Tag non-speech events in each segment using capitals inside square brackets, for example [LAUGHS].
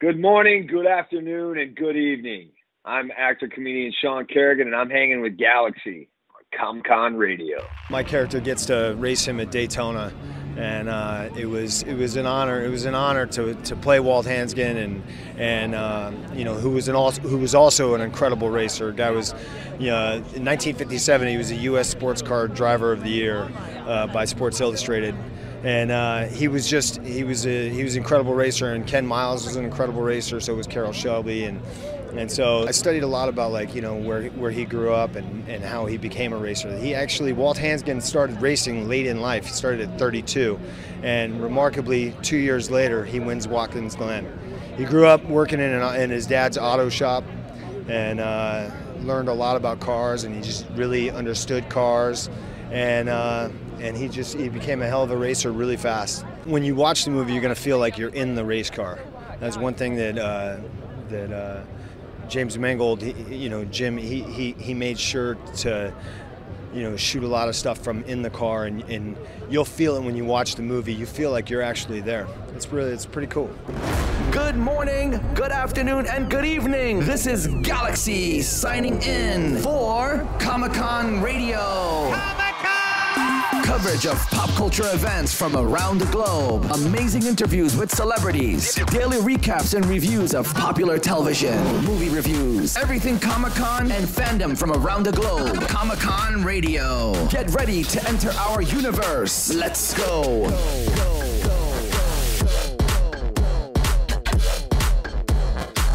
Good morning, good afternoon, and good evening. I'm actor comedian Sean Carrigan, and I'm hanging with Galaxy on Comic Con Radio. My character gets to race him at Daytona, and uh, it was it was an honor. It was an honor to, to play Walt Hansgen, and and uh, you know who was an also who was also an incredible racer. Guy was, you know, in 1957 he was a U.S. Sports Car Driver of the Year uh, by Sports Illustrated and uh, he was just he was a he was an incredible racer and Ken Miles was an incredible racer so was Carroll Shelby and and so I studied a lot about like you know where where he grew up and, and how he became a racer. He actually Walt Hansgen started racing late in life. He started at 32, and remarkably, two years later he wins Watkins Glen. He grew up working in, an, in his dad's auto shop, and uh, learned a lot about cars, and he just really understood cars, and. Uh, and he just he became a hell of a racer really fast. When you watch the movie, you're going to feel like you're in the race car. That's one thing that uh, that uh, James Mangold, he, you know, Jim, he, he he made sure to you know shoot a lot of stuff from in the car, and, and you'll feel it when you watch the movie. You feel like you're actually there. It's really it's pretty cool. Good morning, good afternoon, and good evening. This is Galaxy signing in for Comic Con Radio coverage of pop culture events from around the globe, amazing interviews with celebrities, daily recaps and reviews of popular television, movie reviews, everything Comic Con and fandom from around the globe. Comic Con Radio. Get ready to enter our universe. Let's go.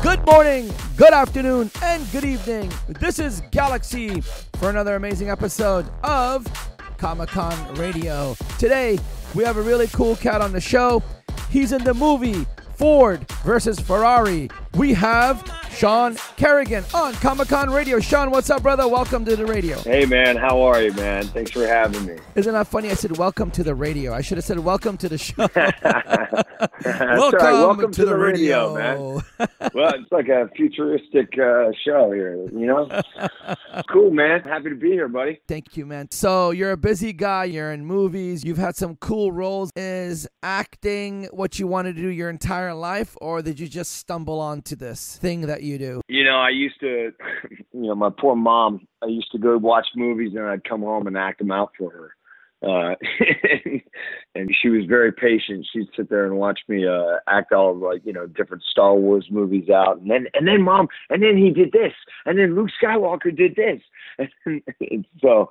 Good morning, good afternoon, and good evening. This is Galaxy for another amazing episode of Comic Con Radio. Today, we have a really cool cat on the show. He's in the movie Ford versus Ferrari. We have Sean Carrigan on Comic Con Radio. Sean, what's up, brother? Welcome to the radio. Hey, man. How are you, man? Thanks for having me. Isn't that funny? I said, Welcome to the radio. I should have said, Welcome to the show. [LAUGHS] welcome, right. welcome to, to, the, radio, radio man. [LAUGHS] well, it's like a futuristic uh, show here, you know? [LAUGHS] cool, man. Happy to be here, buddy. Thank you, man. So, you're a busy guy. You're in movies. You've had some cool roles. Is acting what you wanted to do your entire life, or did you just stumble onto this thing that you do? You know, I used to, [LAUGHS] you know, my poor mom, I used to go watch movies and I'd come home and act them out for her. Uh, [LAUGHS] and she was very patient. She'd sit there and watch me uh, act all like you know different Star Wars movies out, and then and then mom, and then he did this, and then Luke Skywalker did this, [LAUGHS] and so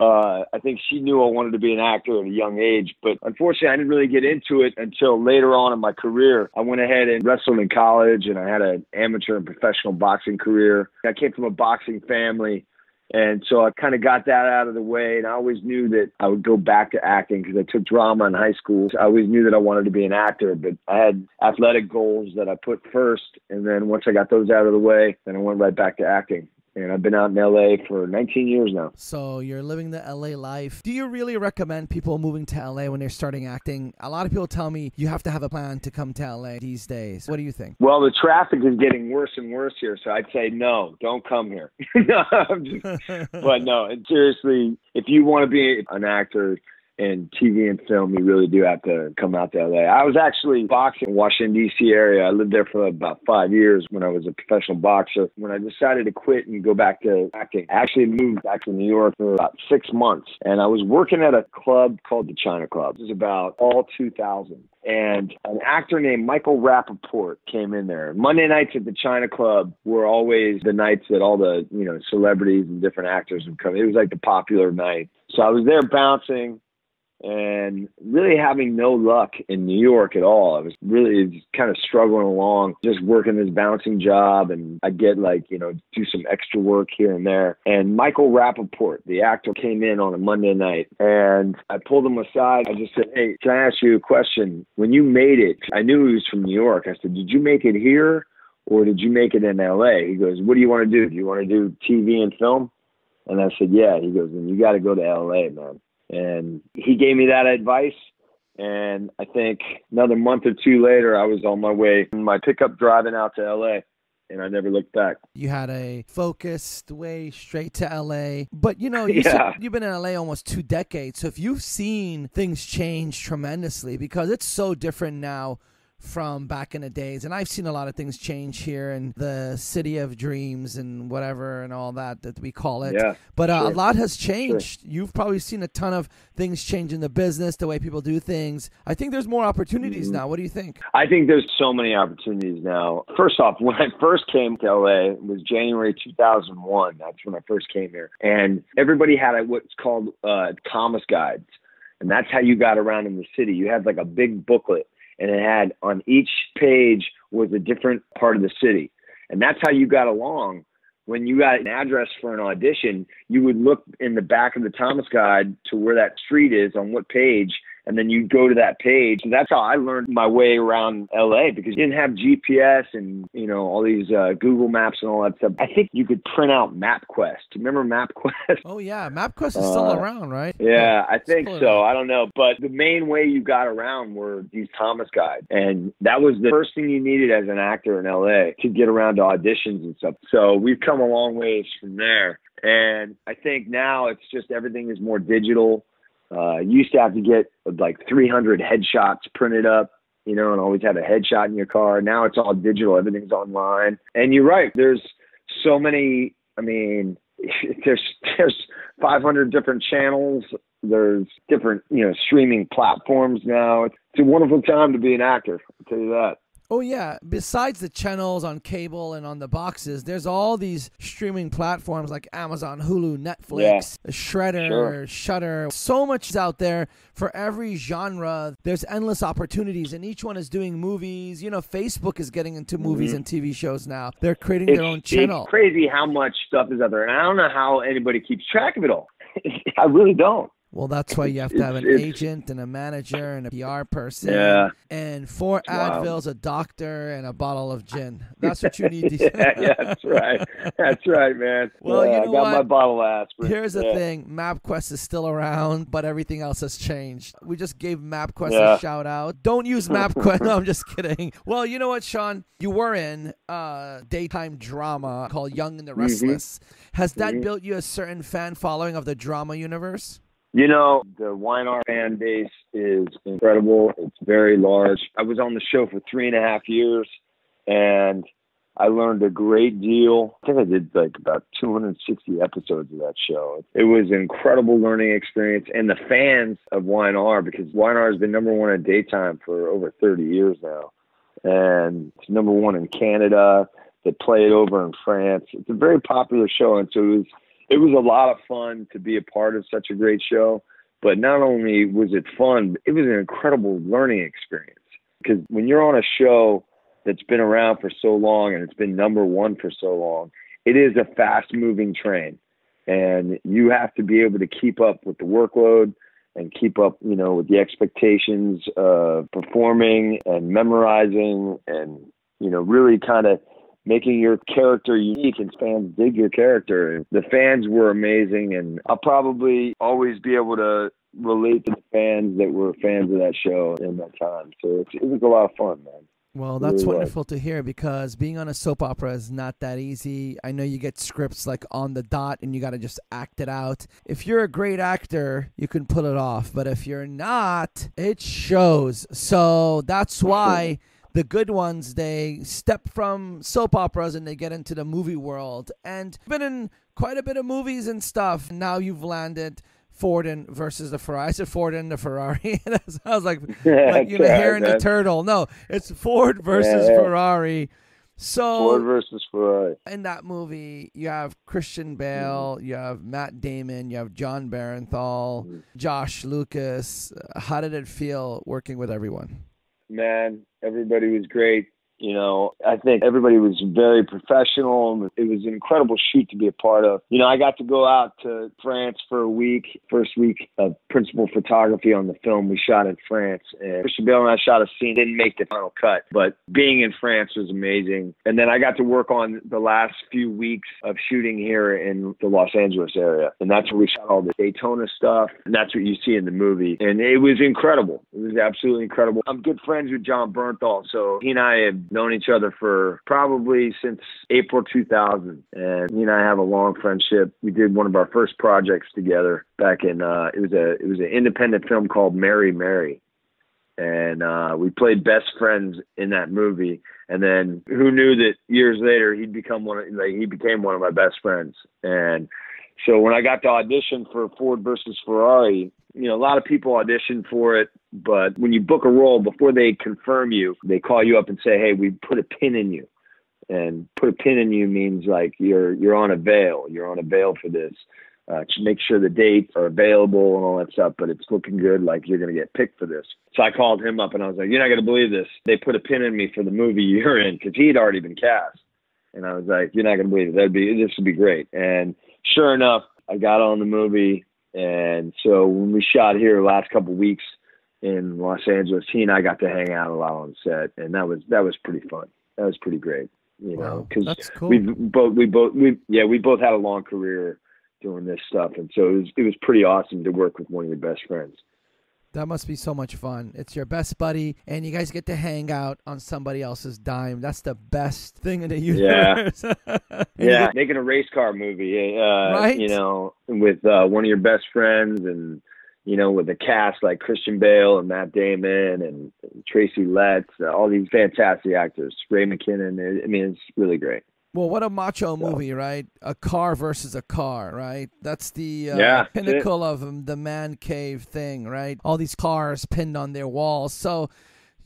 uh, I think she knew I wanted to be an actor at a young age. But unfortunately, I didn't really get into it until later on in my career. I went ahead and wrestled in college, and I had an amateur and professional boxing career. I came from a boxing family. And so I kind of got that out of the way. And I always knew that I would go back to acting because I took drama in high school. I always knew that I wanted to be an actor, but I had athletic goals that I put first. And then once I got those out of the way, then I went right back to acting and I've been out in LA for 19 years now. So you're living the LA life. Do you really recommend people moving to LA when they're starting acting? A lot of people tell me you have to have a plan to come to LA these days. What do you think? Well, the traffic is getting worse and worse here, so I'd say no, don't come here. [LAUGHS] no, just, [LAUGHS] but no, seriously, if you want to be an actor, and TV and film, you really do have to come out to LA. I was actually boxing in Washington D.C. area. I lived there for about five years when I was a professional boxer. When I decided to quit and go back to acting, I actually moved back to New York for about six months, and I was working at a club called the China Club. It was about all 2000 and an actor named Michael Rapaport came in there. Monday nights at the China Club were always the nights that all the you know celebrities and different actors would come. It was like the popular night. So I was there bouncing, and really having no luck in New York at all. I was really kind of struggling along, just working this bouncing job, and I get like, you know, do some extra work here and there. And Michael Rapaport, the actor, came in on a Monday night, and I pulled him aside. I just said, Hey, can I ask you a question? When you made it, I knew he was from New York. I said, Did you make it here? Or did you make it in LA? He goes, What do you want to do? Do you want to do TV and film? And I said, Yeah. He goes, Then you got to go to LA, man. And he gave me that advice. And I think another month or two later, I was on my way in my pickup driving out to LA and I never looked back. You had a focused way straight to LA, but you know, [LAUGHS] you yeah. you've been in LA almost two decades. So if you've seen things change tremendously because it's so different now from back in the days. And I've seen a lot of things change here in the city of dreams and whatever and all that that we call it. Yeah, but uh, sure. a lot has changed. Sure. You've probably seen a ton of things change in the business, the way people do things. I think there's more opportunities mm-hmm. now. What do you think? I think there's so many opportunities now. First off, [LAUGHS] when I first came to LA, it was January 2001. That's when I first came here. And everybody had a, what's called uh, Thomas guides. And that's how you got around in the city. You had like a big booklet and it had on each page was a different part of the city. And that's how you got along. When you got an address for an audition, you would look in the back of the Thomas Guide to where that street is on what page, and then you go to that page. And that's how I learned my way around LA because you didn't have GPS and you know all these uh, Google Maps and all that stuff. I think you could print out MapQuest. Remember MapQuest? Oh yeah, MapQuest is still uh, around, right? Yeah, I think so. I don't know, but the main way you got around were these Thomas guides, and that was the first thing you needed as an actor in LA to get around to auditions and stuff. So we've come a long ways from there. And I think now it's just everything is more digital. Uh, you used to have to get like 300 headshots printed up, you know, and always have a headshot in your car. Now it's all digital. Everything's online. And you're right. There's so many. I mean, [LAUGHS] there's there's 500 different channels. There's different, you know, streaming platforms now. It's a wonderful time to be an actor. I'll tell you that. Oh yeah, besides the channels on cable and on the boxes, there's all these streaming platforms like Amazon, Hulu, Netflix, yeah. Shredder, sure. Shudder. So much is out there for every genre. There's endless opportunities and each one is doing movies. You know, Facebook is getting into movies mm-hmm. and TV shows now. They're creating it's, their own channel. It's crazy how much stuff is out there. And I don't know how anybody keeps track of it all. [LAUGHS] I really don't. Well, that's why you have to have an agent and a manager and a PR person. Yeah. And four wow. Advils, a doctor, and a bottle of gin. [LAUGHS] That's what you need. To yeah, yeah, that's right. That's right, man. [LAUGHS] Well, yeah, you know I got what? my bottle of aspirin. Here's the thing: MapQuest is still around, but everything else has changed. We just gave MapQuest yeah. a shout out. Don't use MapQuest. [LAUGHS] no, I'm just kidding. Well, you know what, Sean? You were in a daytime drama called Young and the mm-hmm. Restless. Mm-hmm. Has that mm-hmm. built you a certain fan following of the drama universe? You know, the Y&R fan base is incredible. It's very large. I was on the show for three and a half years and I learned a great deal. I think I did like about 260 episodes of that show. It was an incredible learning experience. And the fans of Y&R, because Y&R has been number one in daytime for over 30 years now. And it's number one in Canada. They play it over in France. It's a very popular show. And so it was it was a lot of fun to be a part of such a great show. But not only was it fun, it was an incredible learning experience. Because when you're on a show that's been around for so long and it's been number one for so long, it is a fast moving train. And you have to be able to keep up with the workload and keep up, you know, with the expectations of performing and memorizing and, you know, really kind of making your character unique and fans dig your character. The fans were amazing, and I'll probably always be able to relate to the fans that were fans of that show in that time. So it, it was a lot of fun, man. Well, that's really wonderful was. to hear because being on a soap opera is not that easy. I know you get scripts like on the dot and you got to just act it out. If you're a great actor, you can pull it off, but if you're not, it shows. So that's why the good ones they step from soap operas and they get into the movie world and been in quite a bit of movies and stuff now you've landed Ford versus the Ferrari. I said Ford and the Ferrari. [LAUGHS] I was like, [LAUGHS] like you know, Hare and the Turtle. No, it's Ford versus yeah. Ferrari. So Ford versus Ferrari. In that movie, you have Christian Bale, mm-hmm. you have Matt Damon, you have John Bernthal, mm-hmm. Josh Lucas. How did it feel working with everyone? man. Everybody was great. You know, I think everybody was very professional. It was an incredible shoot to be a part of. You know, I got to go out to France for a week, first week of principal photography on the film we shot in France. And Christian Bale and I shot a scene, didn't make the final cut, but being in France was amazing. And then I got to work on the last few weeks of shooting here in the Los Angeles area. And that's where we shot all the Daytona stuff. And that's what you see in the movie. And it was incredible. It was absolutely incredible. I'm good friends with John Bernthal. So he and I have known each other for probably since April 2000, and he and I have a long friendship. We did one of our first projects together back in uh, it was a it was an independent film called Mary Mary, and uh, we played best friends in that movie. And then who knew that years later he'd become one of like he became one of my best friends. And so when I got to audition for Ford versus Ferrari, you know, a lot of people audition for it, but when you book a role before they confirm you, they call you up and say, "Hey, we put a pin in you." And put a pin in you means like you're you're on a veil. You're on a veil for this. Uh, to make sure the dates are available and all that stuff, but it's looking good like you're going to get picked for this. So I called him up and I was like, You're not going to believe this. They put a pin in me for the movie [LAUGHS] you're in because he had already been cast. And I was like, You're not going to believe it. That'd be, this would be great. And sure enough, I got on the movie. And so when we shot here the last couple of weeks in Los Angeles, he and I got to hang out a lot on set. And that was, that was pretty fun. That was pretty great. You know, because cool. we both, we both, we, yeah, we both had a long career doing this stuff. And so it was, it was pretty awesome to work with one of your best friends. That must be so much fun. It's your best buddy, and you guys get to hang out on somebody else's dime. That's the best thing in the universe. You [LAUGHS] yeah, making a race car movie, uh, Right. you know, with uh, one of your best friends and, you know, with a cast like Christian Bale and Matt Damon and, Tracy Letts, uh, all these fantastic actors, Ray McKinnon. I I mean, it's really great. Well, what a macho movie, right? A car versus a car, right? That's the uh, Yeah, that's it. pinnacle of um, the man cave thing, right? All these cars pinned on their walls. So,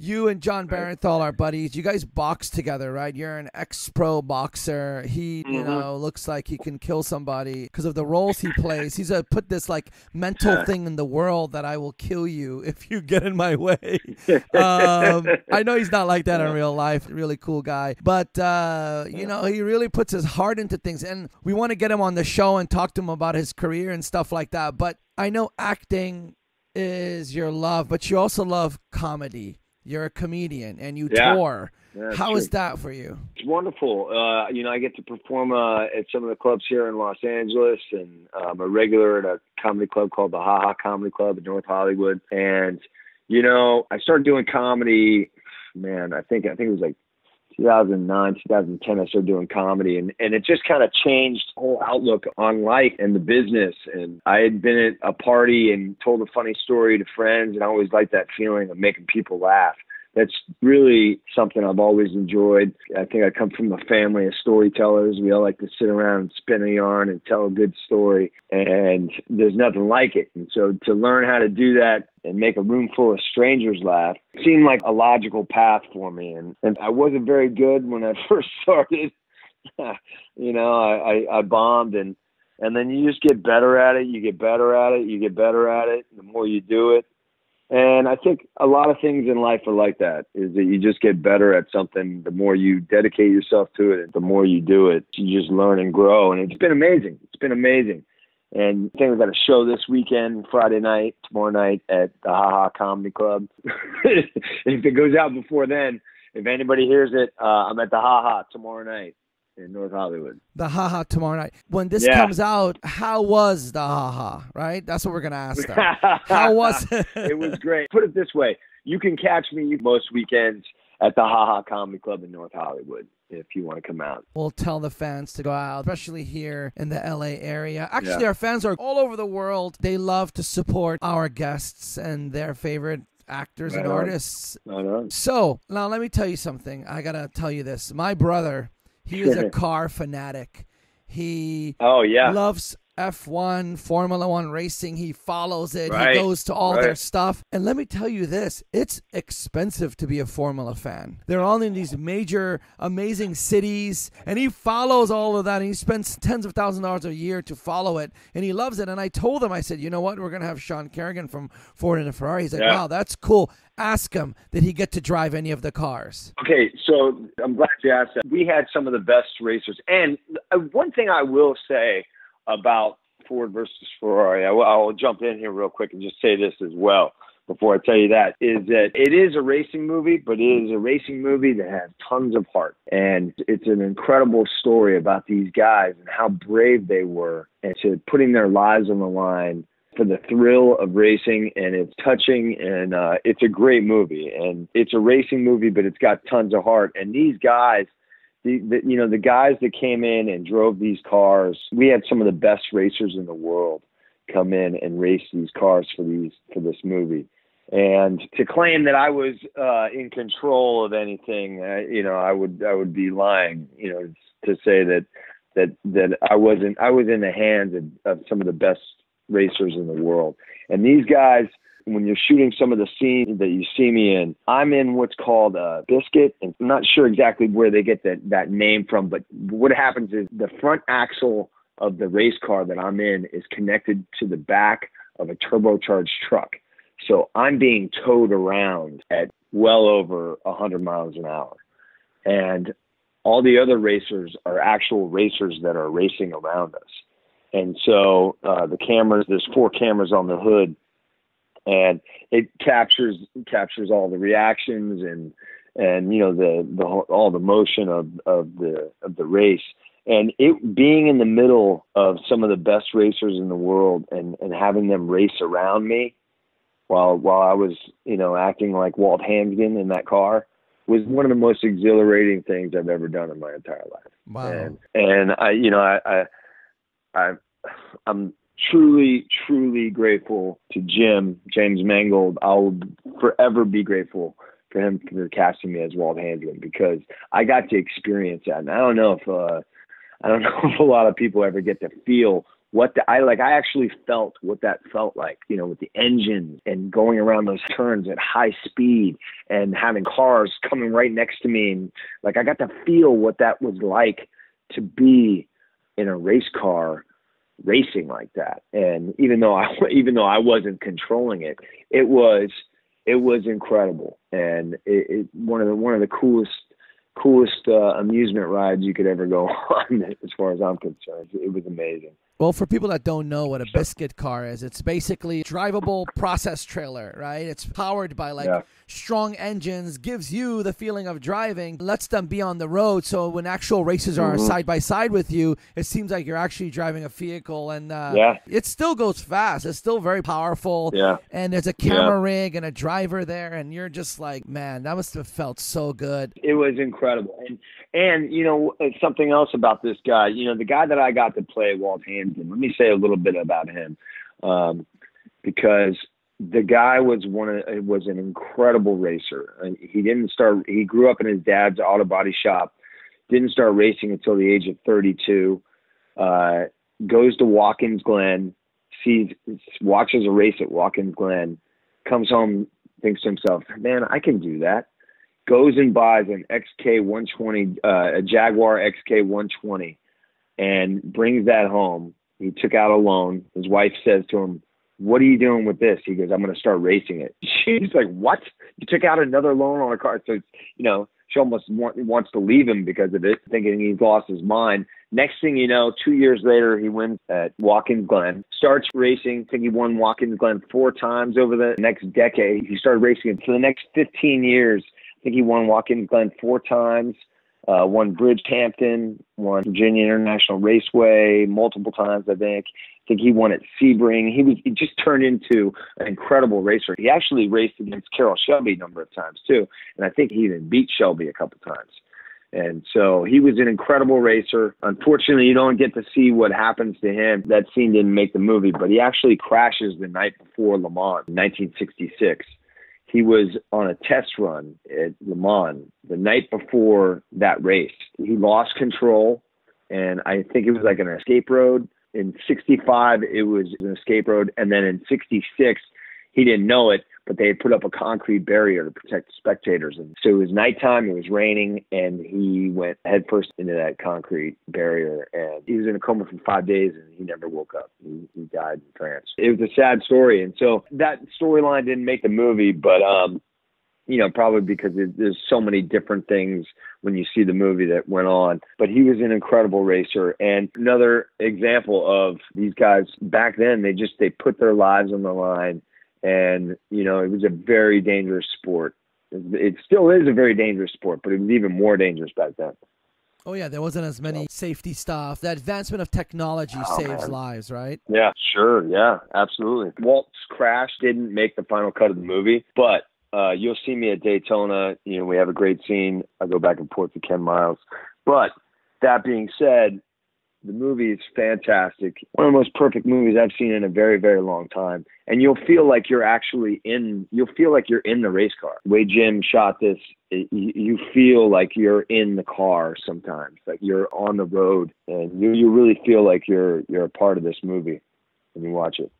you and John Bernthal are buddies. You guys box together, right? You're an ex-pro boxer. He, you Mhm. know, looks like he can kill somebody because of the roles he plays. He's uh, put this like mental thing in the world that I will kill you if you get in my way. [LAUGHS] um, I know he's not like that in real life. Really cool guy, but uh, you know he really puts his heart into things, and we want to get him on the show and talk to him about his career and stuff like that. But I know acting is your love, but you also love comedy. You're a comedian and you Yeah. tour. Yeah, How it's is that for you? It's wonderful. Uh, you know, I get to perform uh, at some of the clubs here in Los Angeles, and I'm a regular at a comedy club called the Ha Ha Comedy Club in North Hollywood. And you know, I started doing comedy. Man, I think I think it was like 2009, 2010. I started doing comedy, and and it just kind of changed the whole outlook on life and the business. And I had been at a party and told a funny story to friends, and I always liked that feeling of making people laugh that's really something I've always enjoyed. I think I come from a family of storytellers. We all like to sit around and spin a yarn and tell a good story, and there's nothing like it. And so to learn how to do that and make a room full of strangers laugh seemed like a logical path for me. And, and I wasn't very good when I [LAUGHS] first started. [LAUGHS] you know, I, I, I bombed and and then you just get better at it, you get better at it, you get better at it, the more you do it. And I think a lot of things in life are like that, is that you just get better at something the more you dedicate yourself to it, the more you do it, you just learn and grow. And it's been amazing. It's been amazing. And I think we've got a show this weekend, Friday night, tomorrow night at the Ha Ha Comedy Club. [LAUGHS] if it goes out before then, if anybody hears it, uh, I'm at the Ha Ha tomorrow night in North Hollywood. The haha tomorrow night. When this Yeah. comes out, how was the haha? Right? That's what we're gonna ask them. [LAUGHS] How was [LAUGHS] it? it was great. Put it this way: you can catch me most weekends at the haha Ha Comedy Club in North Hollywood if you want to come out. We'll tell the fans to go out, especially here in the LA area. Actually, Yeah. our fans are all over the world. They love to support our guests and their favorite actors and on. artists. Know. So now let me tell you something. I gotta tell you this. My brother, he is a [LAUGHS] car fanatic. He Oh yeah. loves F1, Formula One racing. He follows it. Right, He goes to all their stuff. And let me tell you this it's expensive to be a Formula fan. They're all in these major, amazing cities. And he follows all of that. And he spends tens of thousands of dollars a year to follow it. And he loves it. And I told him, I said, you know what? We're going to have Sean Carrigan from Ford and Ferrari. He's like, Yeah. wow, that's cool. Ask him, did he get to drive any of the cars? Okay, so I'm glad you asked that. We had some of the best racers, and uh, one thing I will say about Ford versus Ferrari, I will, I'll jump in here real quick and just say this as well before I tell you that is that it is a racing movie, but it is a racing movie that has tons of heart, and it's an incredible story about these guys and how brave they were and to putting their lives on the line for the thrill of racing and it's touching and uh, it's a great movie. And it's a racing movie but it's got tons of heart. And these guys the, the you know the guys that came in and drove these cars we had some of the best racers in the world come in and race these cars for these for this movie And to claim that I was uh, in control of anything, uh, you know, I would I would be lying. You know, to say that that that I wasn't I was in the hands of, of some of the best racers in the world. And these guys, when you're shooting some of the scenes that you see me in, I'm in what's called a biscuit, and I'm not sure exactly where they get that that name from. But what happens is the front axle of the race car that I'm in is connected to the back of a turbocharged truck. So I'm being towed around at well over 100 miles an hour. And all the other racers are actual racers that are racing around us. And so uh, the cameras, there's four cameras on the hood, and it captures captures all the reactions and and you know the the all the motion of of the of the race and it being in the middle of some of the best racers in the world and and having them race around me while while I was you know acting like Walt Hansgen in that car was one of the most exhilarating things I've ever done in my entire life. Wow. And and I you know I I, I I'm truly truly grateful to Jim James Mangold. I'll forever be grateful for him for casting me as Walt Hansgen because I got to experience that. And I don't know if uh I don't [LAUGHS] know if a lot of people ever get to feel what the, I like. I actually felt what that felt like, you know, with the engine and going around those turns at high speed and having cars coming right next to me. And like, I got to feel what that was like to be in a race car racing like that. And even though I, [LAUGHS] even though I wasn't controlling it, it was, it was incredible. And it, it one of the, one of the coolest coolest uh, amusement rides you could ever go [LAUGHS] on, as far as I'm concerned. It was amazing. Well, for people that don't know what a biscuit car is, it's basically drivable process trailer, right? It's powered by like Yeah. Strong engines, gives you the feeling of driving, lets them be on the road. So when actual races are Mm-hmm. side by side with you, it seems like you're actually driving a vehicle, and uh, Yeah. it still goes fast. It's still very powerful. Yeah. And there's a camera rig and a driver there, and you're just like, man, that must have felt so good. It was incredible. And and you know uh, something else about this guy. You know the guy that I got to play, Walt Hansgen. Let me say a little bit about him, um, because the guy was one of it was an incredible racer. He didn't start. He grew up in his dad's auto body shop. Didn't start racing until the age of 32. Uh, goes to Watkins Glen, sees watches a race at Watkins Glen, comes home, thinks to himself, "Man, I can do that." goes and buys an XK 120, uh, a Jaguar XK 120, and brings that home. He took out a loan. His wife says to him, "What are you doing with this?" He goes, "I'm going to start racing it." [LAUGHS] She's like, "What? You took out another loan on a car?" So, you know, she almost want, wants to leave him because of it, thinking he's lost his mind. Next thing you know, two years later, he wins at Watkins Glen. Starts racing. I think he won Watkins Glen four times over the next decade. He started racing for the next 15 years. I think he won Watkins Glen four times, uh, won Bridgehampton, won Virginia International Raceway multiple times, I think. Think he won at Sebring. He was he just turned into an incredible racer. He actually raced against Carroll Shelby a number of times too, and I think he even beat Shelby a couple times. And so he was an incredible racer. Unfortunately, you don't get to see what happens to him. That scene didn't make the movie, but he actually crashes the night before Le Mans in 1966 he was on a test run at Le Mans the night before that race. He lost control, and I think it was like an escape road. In 65, it was an escape road. And then in 66, he didn't know it, but they had put up a concrete barrier to protect spectators. And so it was nighttime, it was raining, and he went headfirst into that concrete barrier. And he was in a coma for five days, and he never woke up. He, he died in France. It was a sad story. And so that storyline didn't make the movie, but, um, you know, probably because it, there's so many different things when you see the movie that went on. But he was an incredible racer, and another example of these guys back then. They just they put their lives on the line, and you know, it was a very dangerous sport. It, still is a very dangerous sport, but it was even more dangerous back then. Oh yeah, there wasn't as many safety stuff. The advancement of technology Oh, saves man. lives, right? Yeah, sure. Yeah, absolutely. Walt's crash didn't make the final cut of the movie, but uh, you'll see me at Daytona. You know, we have a great scene. I go back and forth to Ken Miles. But that being said, The movie is fantastic. One of the most perfect movies I've seen in a very, very long time. And you'll feel like you're actually in. You'll feel like you're in the race car. The way Jim shot this, it, you, you feel like you're in the car sometimes. Like you're on the road, and you you really feel like you're you're a part of this movie when you watch it.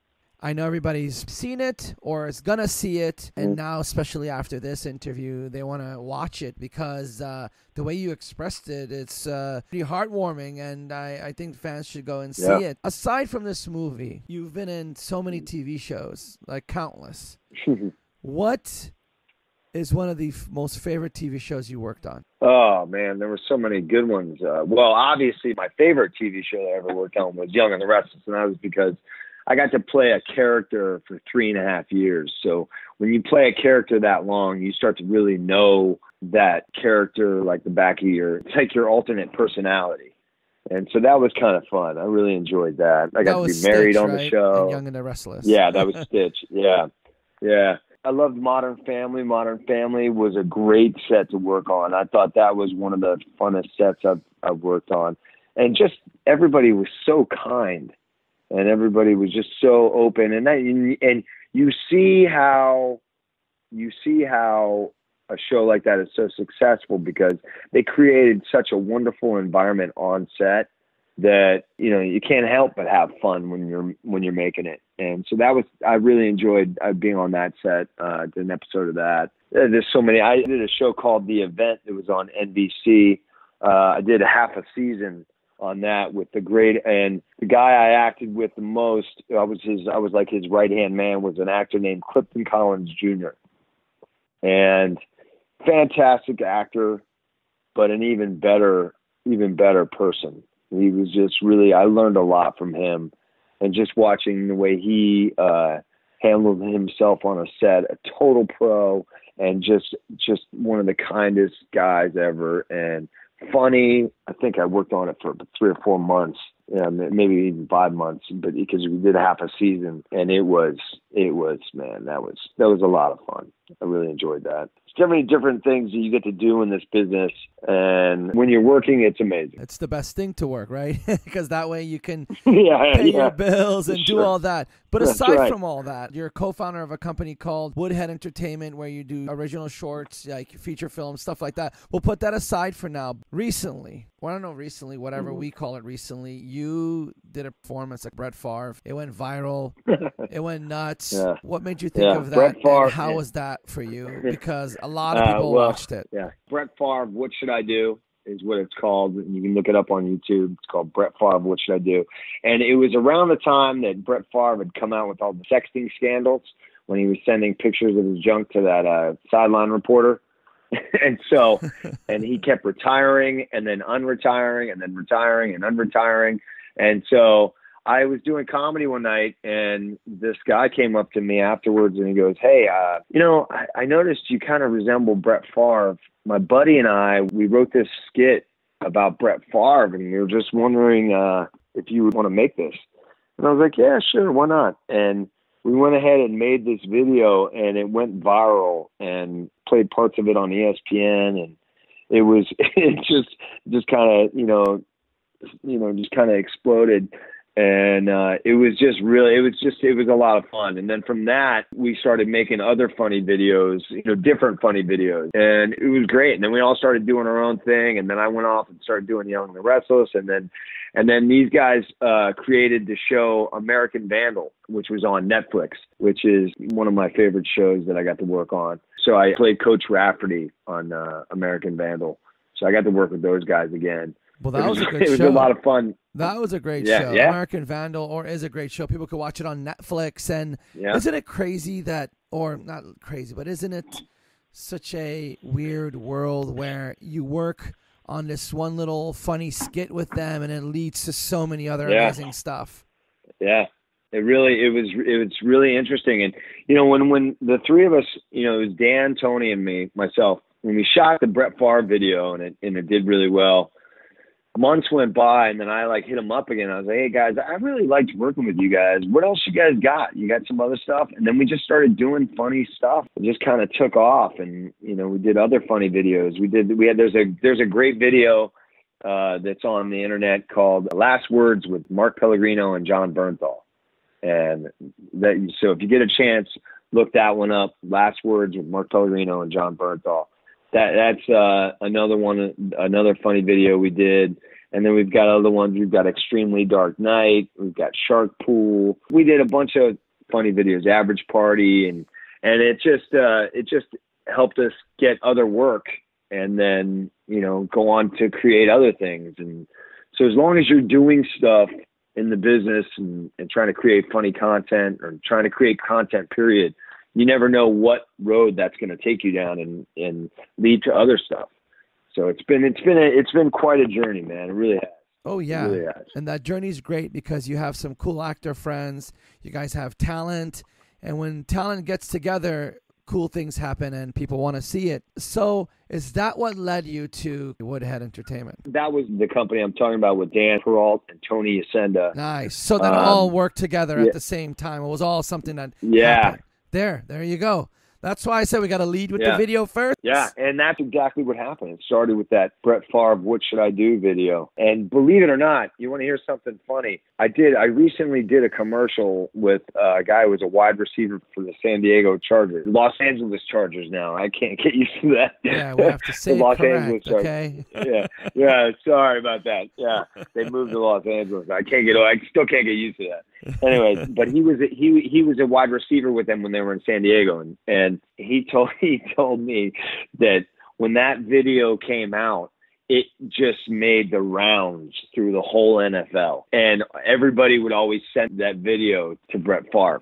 I know everybody's seen it or is gonna see it, and now, especially after this interview, they want to watch it because uh, the way you expressed it, it's uh, pretty heartwarming, and I, I think fans should go and see Yeah. it. Aside from this movie, you've been in so many TV shows, like countless. [LAUGHS] What is one of the f- most favorite TV shows you worked on? Oh man, there were so many good ones. Uh, well, obviously, my favorite TV show that I ever worked on was Young and the Restless, and that was because I got to play a character for three and a half years. So when you play a character that long, you start to really know that character like the back of your, like your alternate personality. And so that was kind of fun. I really enjoyed that. I That got to be married Stitch, on right? the show. And Young and the Restless. Yeah, that was [LAUGHS] Stitch. Yeah, yeah. I loved Modern Family. Modern Family was a great set to work on. I thought that was one of the funnest sets I've I've worked on, and just everybody was so kind, and everybody was just so open, and that, and you see how you see how a show like that is so successful because they created such a wonderful environment on set that you know you can't help but have fun when you're when you're making it. And so that was i really enjoyed uh, being on that set uh did an episode of that. Uh, there's so many i did a show called the event that was on nbc uh i did a half a season on that with the great and the guy i acted with the most i was his i was like his right hand man was an actor named clifton collins jr and fantastic actor but an even better even better person. He was just really I learned a lot from him. And just watching the way he uh handled himself on a set, a total pro and just just one of the kindest guys ever. And funny. I think I worked on it for three or four months, yeah, maybe even five months, but because we did half a season, and it was it was man, that was that was a lot of fun. I really enjoyed that. So many different things that you get to do in this business, and when you're working, it's amazing. It's the best thing to work, right? [LAUGHS] because that way you can [LAUGHS] yeah, pay yeah. your bills and do all that. But That's aside right. from all that, you're a co-founder of a company called Woodhead Entertainment, where you do original shorts, like feature films, stuff like that. We'll put that aside for now. Recently, well, I don't know, recently, whatever Mm-hmm. we call it, recently, you did a performance like Brett Favre. It went viral. [LAUGHS] it went nuts. Yeah. What made you think of that? Brett Favre- how was that for you? [LAUGHS] Because a lot of Uh, people well, watched it. Yeah. Brett Favre, What Should I Do? is what it's called. You can look it up on YouTube. It's called Brett Favre, What Should I Do? And it was around the time that Brett Favre had come out with all the sexting scandals when he was sending pictures of his junk to that uh, sideline reporter. [LAUGHS] and so, [LAUGHS] and he kept retiring and then unretiring and then retiring and unretiring. And so I was doing comedy one night and this guy came up to me afterwards and he goes, Hey, uh, you know, I, I noticed you kind of resemble Brett Favre. My buddy and I, we wrote this skit about Brett Favre and we were just wondering uh, if you would want to make this. And I was like, Yeah, sure, why not? And we went ahead and made this video and it went viral and played parts of it on ESPN and it was [LAUGHS] it just just kind of you know you know just kind of exploded and uh it was just really it was just it was a lot of fun. And then from that we started making other funny videos you know different funny videos. And it was great. And then we all started doing our own thing. And then i went off and started doing young and the restless. And then and then these guys uh created the show american vandal which was on netflix which is one of my favorite shows that i got to work on. So i played coach rafferty on uh american vandal. So i got to work with those guys again Well, that was, was a good it was show. a lot of fun That was a great Yeah, show. yeah. American Vandal or is a great show. People could watch it on Netflix and Yeah. isn't it crazy that or not crazy, but isn't it such a weird world where you work on this one little funny skit with them and it leads to so many other amazing stuff. Yeah, it really it was it was really interesting, and you know when when the three of us, you know, it was Dan, Tony, and me, myself, when we shot the Brett Favre video and it and it did really well. Months went by, and then I like hit him up again. I was like, "Hey guys, I really liked working with you guys. What else you guys got? You got some other stuff?" And then we just started doing funny stuff. It just kind of took off, and you know, we did other funny videos. We did we had there's a there's a great video uh, that's on the internet called Last Words with Mark Pellegrino and John Bernthal. And that so if you get a chance, look that one up. Last Words with Mark Pellegrino and John Bernthal. That that's uh, another one, another funny video we did. And then we've got other ones. We've got Extremely Dark Night. We've got Shark Pool. We did a bunch of funny videos, Average Party, and and it just uh, it just helped us get other work and then you know go on to create other things and so as long as you're doing stuff in the business and, and trying to create funny content or trying to create content period you never know what road that's going to take you down and and lead to other stuff so it's been it's been a, it's been quite a journey man it really has Oh yeah, really has. and that journey is great because you have some cool actor friends. You guys have talent, and when talent gets together, cool things happen and people want to see it. So, is that what led you to Woodhead Entertainment? that was the company i'm talking about with Dan Perrault and Tony Yacenda Nice. So that Um, all worked together yeah. at the same time. It was all something that Yeah. happened. There, there you go. That's why I said we got to lead with the video first. Yeah, and that's exactly what happened. It started with that Brett Favre "What Should I Do" video, and believe it or not, you want to hear something funny? I did. I recently did a commercial with uh, a guy who was a wide receiver for the San Diego Chargers, Los Angeles Chargers. Now I can't get used to that. Yeah, we have to [LAUGHS] say the Los correct, Angeles Chargers. okay? yeah, yeah. Sorry about that. Yeah, they moved to Los Angeles. I can't get. I still can't get used to that. Anyway, but he was a, he he was a wide receiver with them when they were in San Diego, and and he [LAUGHS] told he told me that when that video came out, it just made the rounds through the whole NFL, and everybody would always send that video to Brett Favre.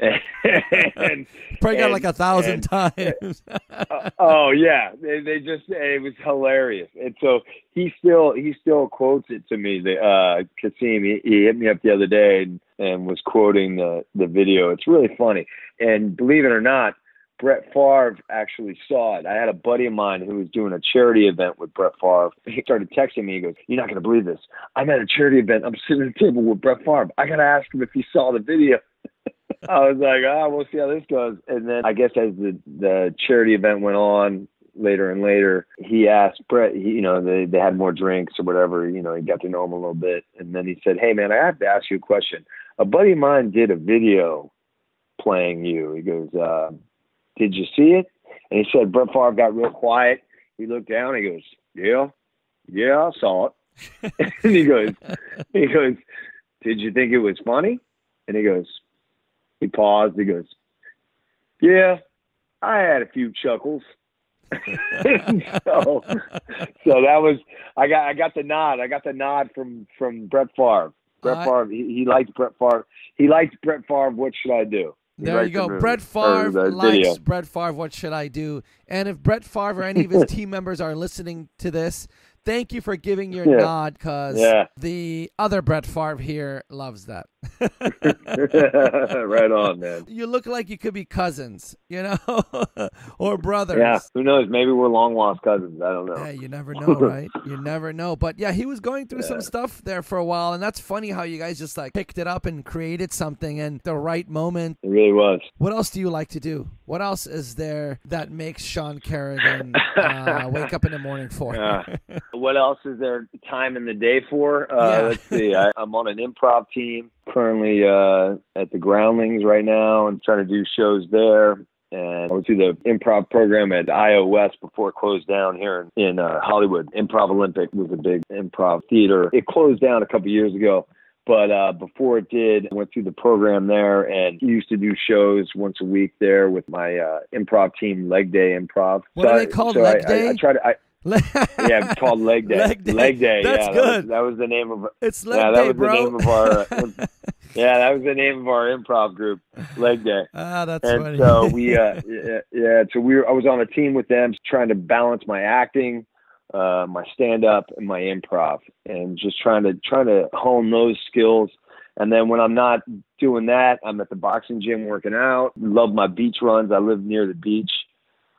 [LAUGHS] and, [LAUGHS] Probably got and- like a thousand and- times. uh, oh yeah, they, they just it was hilarious, and so he still he still quotes it to me. The uh, Kasim he, he hit me up the other day and, and was quoting the the video. It's really funny, and believe it or not, Brett Favre actually saw it. I had a buddy of mine who was doing a charity event with Brett Favre. He started texting me. He goes, "You're not going to believe this. I'm at a charity event. I'm sitting at a table with Brett Favre. I got to ask him if he saw the video." [LAUGHS] I was like, "Ah, we'll see how this goes." And then I guess as the the charity event went on later and later, he asked Brett. He, you know, they they had more drinks or whatever. You know, he got to know him a little bit, and then he said, "Hey, man, I have to ask you a question. A buddy of mine did a video playing you." He goes, uh, "Did you see it?" And he said, Brett Favre got real quiet. He looked down. He goes, "Yeah, yeah, I saw it." [LAUGHS] and he goes, he goes, "Did you think it was funny?" And he goes, he paused. He goes, "Yeah, I had a few chuckles." [LAUGHS] so, so that was I got I got the nod. I got the nod from from Brett Favre. Brett I- Favre. He, he liked Brett Favre. He liked Brett Favre. What should I do? He There you go. the Brett Favre the likes video. Brett Favre. What should I do? And if Brett Favre or any of his [LAUGHS] team members are listening to this, thank you for giving your Yeah. nod because Yeah. the other Brett Favre here loves that. [LAUGHS] right on, man. You look like you could be cousins, you know, [LAUGHS] or brothers. Yeah, who knows? Maybe we're long lost cousins. I don't know. Yeah, you never [LAUGHS] know, right? You never know. But yeah, he was going through some stuff there for a while, and that's funny how you guys just like picked it up and created something and the right moment. It really was. What else do you like to do? What else is there that makes Sean Carrigan uh, wake up in the morning for? Yeah. what else is there time in the day for? Uh, Yeah. Let's see. I, I'm on an improv team currently uh, at the Groundlings right now and trying to do shows there. And I went through the improv program at IO West before it closed down here in, in uh, Hollywood. Improv Olympic was a big improv theater. It closed down a couple years ago. But uh, before it did, I went through the program there and used to do shows once a week there with my uh, improv team, Leg Day Improv. What are So they I- called, so Leg I, Day? I, I try to. I, yeah, called Leg Day. Leg Day. That's yeah, good. That was, that was the name of. it's leg yeah, that day, was bro. the name of our. uh, [LAUGHS] yeah, that was the name of our improv group, Leg Day. ah, that's and funny. so we, uh, [LAUGHS] yeah, yeah, so we were. I was on a team with them, trying to balance my acting, uh, my stand up, and my improv, and just trying to trying to hone those skills. And then when I'm not doing that, I'm at the boxing gym working out. Love my beach runs. I live near the beach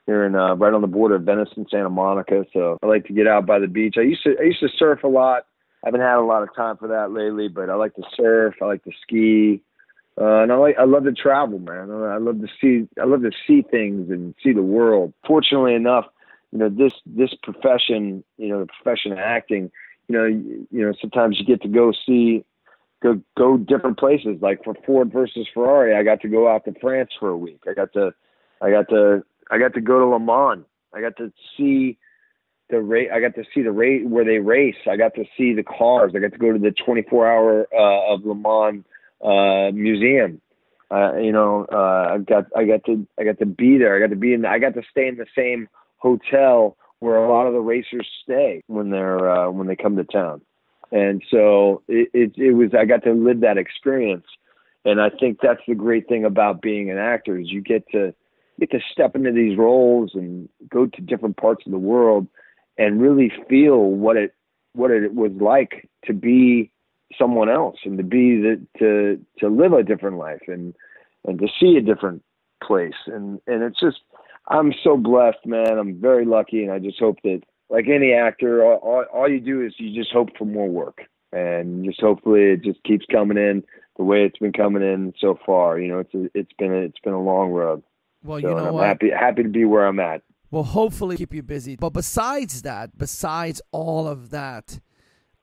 here in uh, right on the border of Venice and Santa Monica. So I like to get out by the beach. I used to I used to surf a lot. I haven't had a lot of time for that lately, but I like to surf. I like to ski. Uh, and I like I love to travel, man. I love to see I love to see things and see the world. Fortunately enough, you know this this profession, you know the profession of acting, you know, you, you know, sometimes you get to go see, go go different places. Like for Ford versus Ferrari, I got to go out to France for a week. I got to, I got to, I got to go to Le Mans. I got to see the race. I got to see the race where they race. I got to see the cars. I got to go to the 24 hour uh, of Le Mans uh, museum. Uh, you know, uh, I got I got to I got to be there. I got to be in. The, I got to stay in the same hotel where a lot of the racers stay when they're uh, when they come to town. And so it, it it was I got to live that experience, and I think that's the great thing about being an actor is you get to get to step into these roles and go to different parts of the world and really feel what it what it was like to be someone else and to be the, to to live a different life and and to see a different place. And and it's just I'm so blessed man. I'm very lucky and I just hope that like any actor all, all, all you do is you just hope for more work and just hopefully it just keeps coming in the way it's been coming in so far. You know it's a, it's been a, it's been a long road well so you know I'm what happy happy to be where I'm at Well, hopefully keep you busy. But besides that, besides all of that,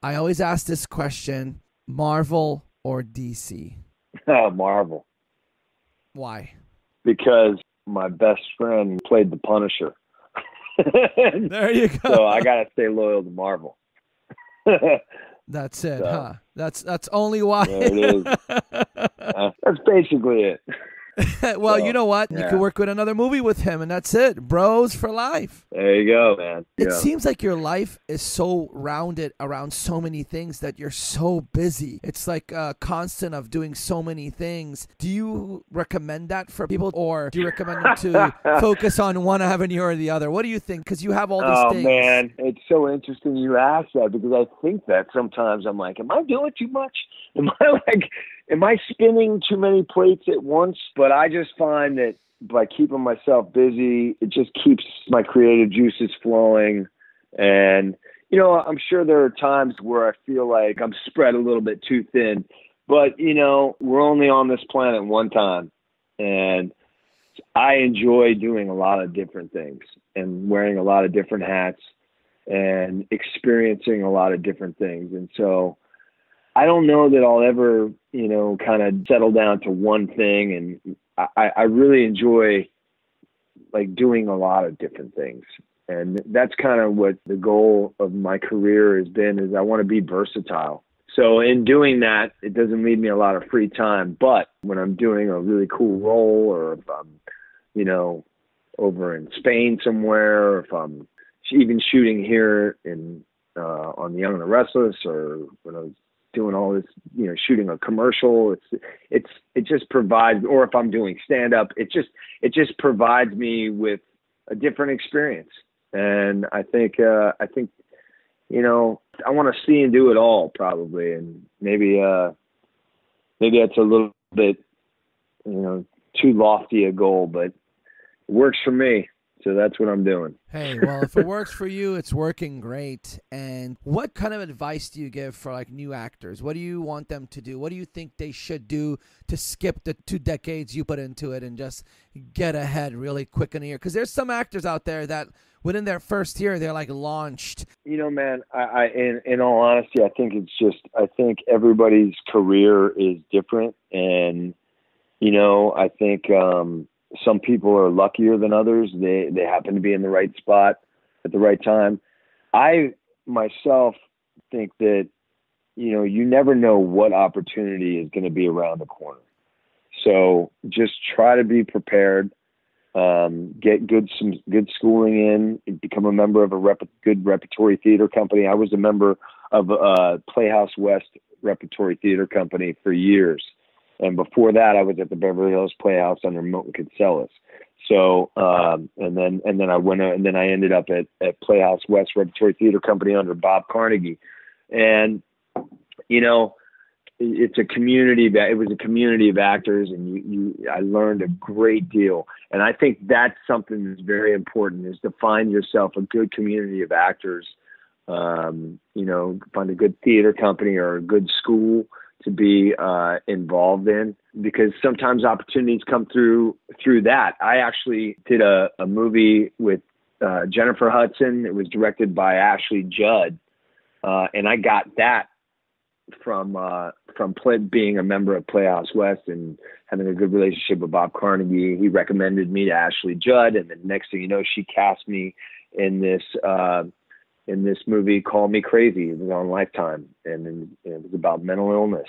I always ask this question Marvel or DC? [LAUGHS] Marvel Why? because my best friend played the Punisher. [LAUGHS] There you go. so I gotta stay loyal to Marvel. [LAUGHS] That's it, So- huh? That's that's only why. It is. Uh, that's basically it. [LAUGHS] well, So, you know what? You yeah. could work with another movie with him, and that's it. Bros for life. There you go, man. It Yeah. seems like your life is so rounded around so many things that you're so busy. It's like a constant of doing so many things. Do you recommend that for people, or do you recommend them to [LAUGHS] focus on one avenue or the other? What do you think? Because you have all these Oh things. man, it's so interesting you ask that because I think that sometimes I'm like, am I doing too much? Am I [LAUGHS] like, am I spinning too many plates at once? But I just find that by keeping myself busy, it just keeps my creative juices flowing. And you know, I'm sure there are times where I feel like I'm spread a little bit too thin. But you know, we're only on this planet one time, and I enjoy doing a lot of different things and wearing a lot of different hats and experiencing a lot of different things. And so I don't know that I'll ever, you know, kind of settle down to one thing. And I, I really enjoy like doing a lot of different things. And that's kind of what the goal of my career has been is I want to be versatile. So in doing that, it doesn't leave me a lot of free time. But when I'm doing a really cool role or if I'm, you know, over in Spain somewhere, or if I'm even shooting here in uh, on The Young and the Restless, or when I was doing all this, you know, shooting a commercial, it's it's it just provides. Or if I'm doing stand up, it just it just provides me with a different experience. And I think uh, I think you know I want to see and do it all probably, and maybe uh, maybe that's a little bit you know too lofty a goal, but it works for me. So that's what I'm doing. Hey, well, if it works for you, it's working great. And what kind of advice do you give for like new actors? What do you want them to do? What do you think they should do to skip the two decades you put into it and just get ahead really quick in a year? Because there's some actors out there that within their first year they're like launched. You know, man, I, I in in all honesty, I think it's just I think everybody's career is different and you know, I think um some people are luckier than others. They they happen to be in the right spot at the right time. I myself think that you know, you never know what opportunity is going to be around the corner. So just try to be prepared. Um, get good some good schooling in. Become a member of a rep, good repertory theater company. I was a member of uh, Playhouse West Repertory Theater Company for years, and before that, I was at the Beverly Hills Playhouse under Milton Katselas. So, um, and then and then I went and then I ended up at, at Playhouse West Repertory Theater Company under Bob Carnicelli, and you know, it's a community that it was a community of actors and you, you I learned a great deal. And I think that's something that's very important is to find yourself a good community of actors. Um, you know find a good theater company or a good school to be uh, involved in because sometimes opportunities come through through that I actually did a, a movie with uh, Jennifer Hudson it was directed by Ashley Judd uh, and I got that from uh, from play, being a member of Playhouse West and having a good relationship with Bob Carnicelli. He recommended me to Ashley Judd, and the next thing you know, she cast me in this uh, in this movie Call Me Crazy. It was on Lifetime, and, it was about mental illness.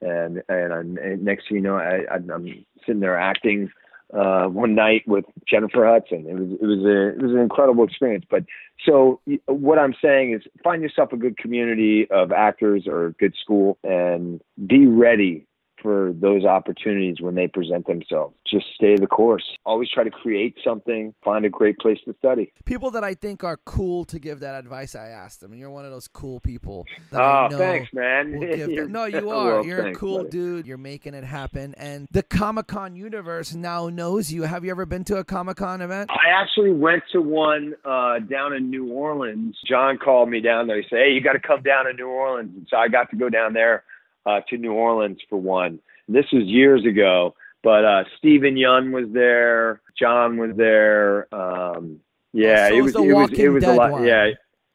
And and, and next thing you know, I, I'm sitting there acting uh, one night with Jennifer Hudson. It was it was a it was an incredible experience. But so what I'm saying is, find yourself a good community of actors or a good school, and be ready for those opportunities when they present themselves. Just stay the course. Always try to create something, find a great place to study. People that I think are cool to give that advice, I asked them. You're one of those cool people. oh, thanks, man. [LAUGHS] no, you [LAUGHS] are. Well, you're thanks, a cool buddy. dude. You're making it happen. And the Comic Con universe now knows you. Have you ever been to a Comic Con event? I actually went to one uh, down in New Orleans. John called me down there. He said, Hey, you got to come down to New Orleans. And so I got to go down there uh, to New Orleans for one. This was years ago, but uh, Steven Yeun was there, John was there. Um, yeah, so it was it was it was, a lot. One. Yeah.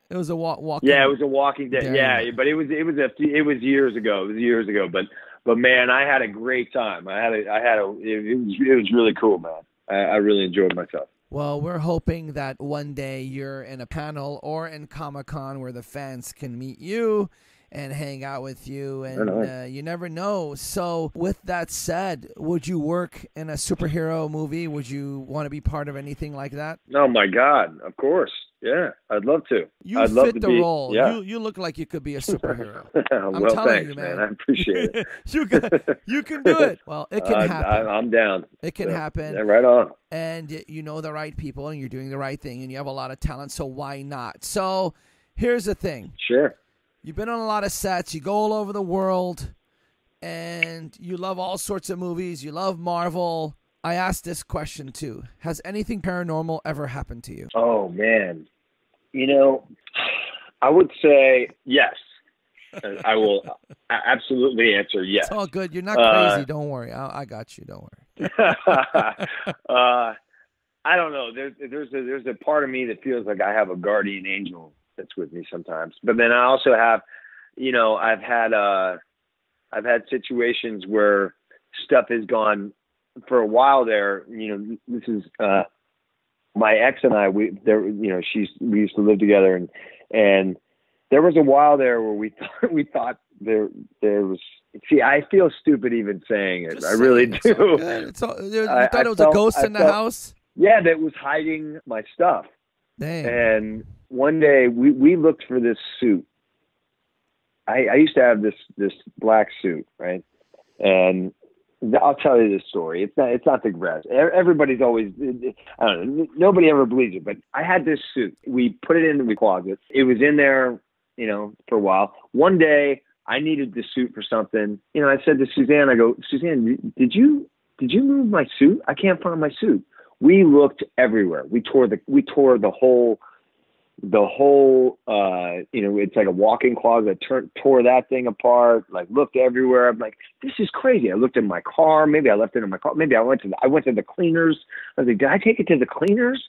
It was a wa- walking. Yeah, it was a Walking Dead. Dead. Yeah, but it was it was a it was years ago. It was years ago. But but man, I had a great time. I had a I had a it, it was it was really cool, man. I, I really enjoyed myself. Well, we're hoping that one day you're in a panel or in Comic Con where the fans can meet you and hang out with you, and uh, you never know. So, with that said, would you work in a superhero movie? Would you want to be part of anything like that? Oh my God, of course. Yeah, I'd love to. You I'd fit love the be, role. Yeah. You you look like you could be a superhero. [LAUGHS] I'm well, telling thanks, you, man. man. I appreciate it. [LAUGHS] you can you can do it. Well, it can [LAUGHS] uh, happen. I, am down. It can happen. Yeah, right on. And you know the right people, and you're doing the right thing, and you have a lot of talent. So why not? So here's the thing. Sure. You've been on a lot of sets. You go all over the world, and you love all sorts of movies. You love Marvel. I asked this question too. Has anything paranormal ever happened to you? Oh man, you know, I would say yes. I will absolutely answer yes. It's all good. You're not crazy. Uh, don't worry. I, I, got you. Don't worry. [LAUGHS] uh, I don't know. There's there's a, there's a part of me that feels like I have a guardian angel that's with me sometimes. But then I also have, you know, I've had uh, I've had situations where stuff has gone for a while there. You know, this is uh, my ex and I. We there, you know, she's we used to live together, and and there was a while there where we [LAUGHS] thought we thought there there was. See, I feel stupid even saying it. Just I really it. do. It's all you I, thought I it was felt, a ghost I in the felt, house. Yeah, that was hiding my stuff. Damn. And one day we, we looked for this suit. I, I used to have this this black suit, right? And I'll tell you this story. It's not it's not the rest. Everybody's always I don't know. Nobody ever believes it, but I had this suit. We put it in the closet. It was in there, you know, for a while. One day I needed the suit for something. You know, I said to Suzanne, I go, Suzanne, did you did you move my suit? I can't find my suit. We looked everywhere. We tore the we tore the whole the whole uh you know it's like a walk-in closet tur- tore that thing apart like looked everywhere. I'm like this is crazy. I looked in my car. Maybe i left it in my car. Maybe i went to the, i went to the cleaners. I was like did i take it to the cleaners?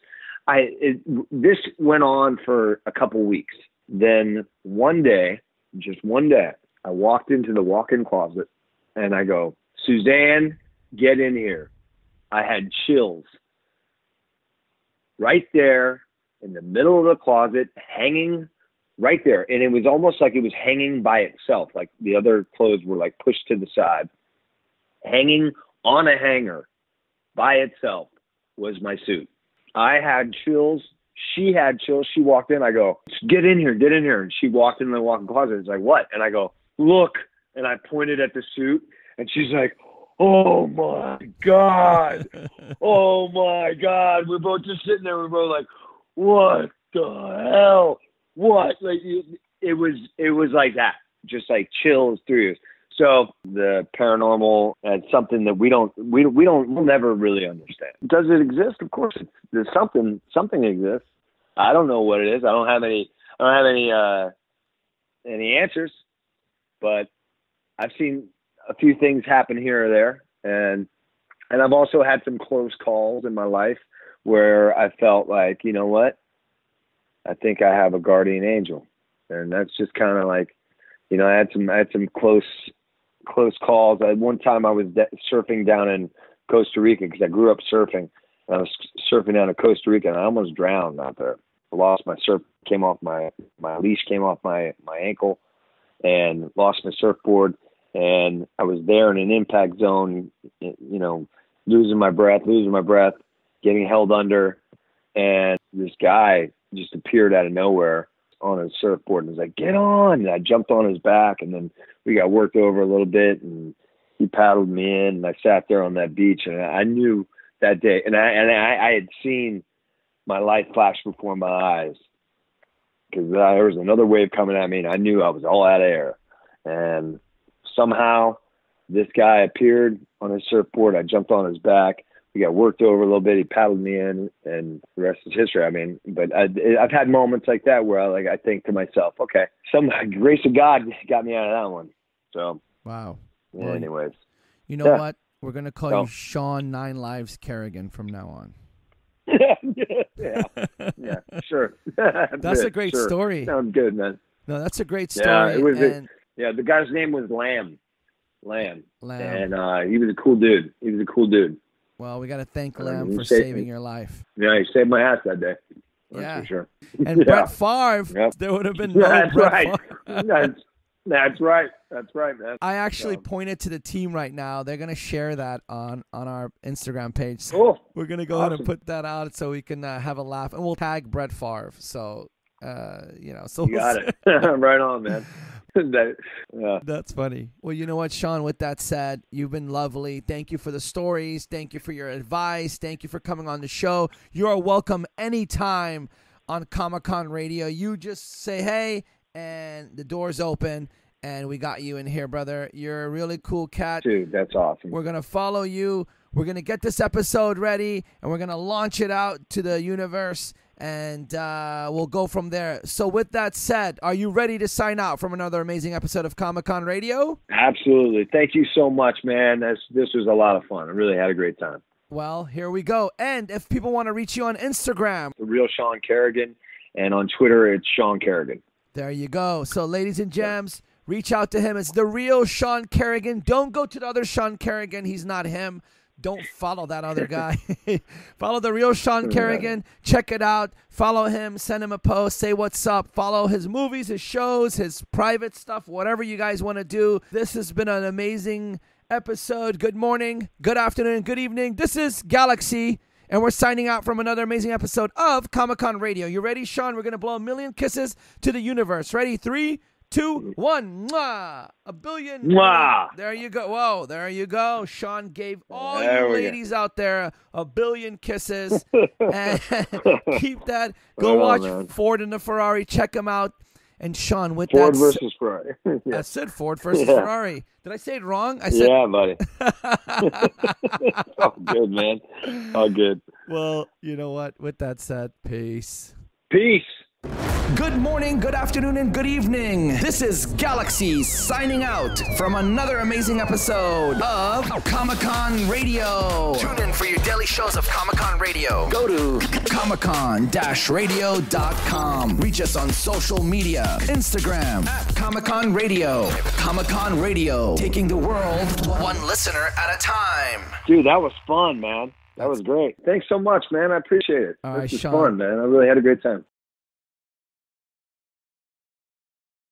I it, this went on for a couple weeks. Then one day just one day i walked into the walk-in closet and i go suzanne get in here. I had chills. Right there in the middle of the closet, hanging right there. And it was almost like it was hanging by itself, like the other clothes were like pushed to the side. Hanging on a hanger by itself was my suit. I had chills. She had chills. She walked in. I go, get in here, get in here. And she walked in the walk-in closet. It's like, what? And I go, look. And I pointed at the suit. And she's like, oh my God. [LAUGHS] oh my God. We're both just sitting there. We're both like, what the hell? What? Like it was it was like that, just like chills through you. So the paranormal and something that we don't we we don't we'll never really understand. Does it exist? Of course, it's, there's something something exists. I don't know what it is. I don't have any I don't have any uh any answers, but I've seen a few things happen here or there, and and I've also had some close calls in my life where I felt like, you know what? I think I have a guardian angel. and that's just kind of like, you know, I had some I had some close close calls. At one time, I was de- surfing down in Costa Rica because I grew up surfing. And I was surfing down in Costa Rica, and I almost drowned out there. I lost my surf, came off my my leash, came off my my ankle, and lost my surfboard. And I was there in an impact zone, you know, losing my breath, losing my breath, getting held under, and this guy just appeared out of nowhere on his surfboard and was like, "Get on!" And I jumped on his back, and then we got worked over a little bit, and he paddled me in, and I sat there on that beach, and I knew that day, and I and I, I had seen my life flash before my eyes because there was another wave coming at me, and I knew I was all out of air, and somehow this guy appeared on his surfboard. I jumped on his back. We got worked over a little bit. He paddled me in, and the rest is history. I mean, but I, I've had moments like that where I like I think to myself, okay, some [LAUGHS] grace of God got me out of that one. So wow. Yeah, well, anyways, you know yeah. what? We're gonna call you Sean Nine Lives Carrigan from now on. [LAUGHS] yeah, yeah, [LAUGHS] sure. that's a great sure. story. Sounds good, man. No, that's a great story. Yeah, it was. And... yeah, the guy's name was Lamb. Lamb. Lamb. And uh, he was a cool dude. He was a cool dude. Well, we got to thank Lamb for saving your life. Yeah, he saved my ass that day. Yeah, for sure. And [LAUGHS] yeah. Brett Favre, yep. there would have been [LAUGHS] no That's Brett right. [LAUGHS] that's, that's right. That's right, man. I actually so. pointed to the team right now. They're gonna share that on on our Instagram page. So cool. We're gonna go awesome. ahead and put that out so we can uh, have a laugh, and we'll tag Brett Favre. So uh, you know, [LAUGHS] so you got it. [LAUGHS] right on, man. [LAUGHS] that, yeah. That's funny. Well, you know what, Sean, with that said, you've been lovely. Thank you for the stories. Thank you for your advice. Thank you for coming on the show. You are welcome anytime on Comic Con Radio. You just say hey, and the door's open. And we got you in here, brother. You're a really cool cat. Dude, that's awesome. We're going to follow you. We're going to get this episode ready, and we're going to launch it out to the universe and uh, we'll go from there. So, with that said, are you ready to sign out from another amazing episode of Comic Con Radio? Absolutely. Thank you so much, man. This this was a lot of fun. I really had a great time. Well, here we go. And if people want to reach you on Instagram, the real Sean Carrigan, and on Twitter, it's Sean Carrigan. There you go. So, ladies and gems, reach out to him. It's the real Sean Carrigan. Don't go to the other Sean Carrigan. He's not him. Don't follow that other guy. [LAUGHS] follow the real Sean Carrigan. Check it out. Follow him. Send him a post. Say what's up. Follow his movies, his shows, his private stuff, whatever you guys want to do. This has been an amazing episode. Good morning, good afternoon, good evening. This is Galaxy. And we're signing out from another amazing episode of Comic Con Radio. You ready, Sean? We're going to blow a million kisses to the universe. Ready? Three, two, one. Mwah! A billion. Mwah! There you go. Whoa, there you go. Sean gave all there you ladies go. out there a billion kisses. [LAUGHS] and [LAUGHS] keep that. Go watch on, Ford and the Ferrari. Check them out. And Sean, with Ford that, versus Ferrari. [LAUGHS] yeah. I said Ford versus yeah. Ferrari. Did I say it wrong? I said Yeah, buddy. oh, good, man. Oh, good. Well, you know what? With that said, peace. Peace. Good morning, good afternoon, and good evening. This is Galaxy signing out from another amazing episode of Comic Con Radio. Tune in for your daily shows of Comic Con Radio. Go to comiccon-radio.com. Reach us on social media Instagram at Comic Con Radio. Comic Con Radio, taking the world one listener at a time. Dude, that was fun, man. That was great. Thanks so much, man. I appreciate it. All this right, was Sean. fun, man. I really had a great time.